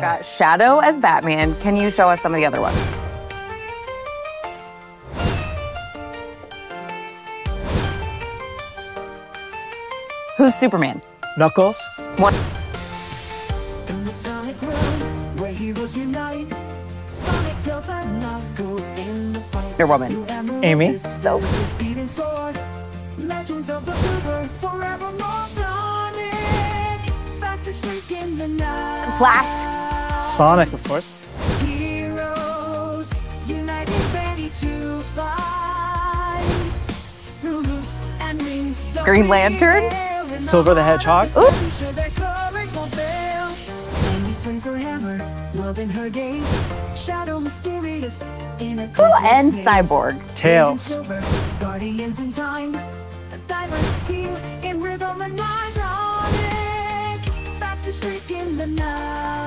Got Shadow as Batman. Can you show us some of the other ones? Who's Superman? Knuckles. One. In Woman. Amy. So. Legends of the forevermore. Flash. Sonic, of course. Heroes united, ready to fight. Through hoops and rings, the Green Lantern? Silver the Hedgehog. Ooh. Ensure their courage won't fail. Amy swings her hammer, love in her gaze. Shadow mysterious in Ooh, and. Cyborg. Tails. Guardians in time. A diverse team in rhythm and rhyme. Sonic, in the night.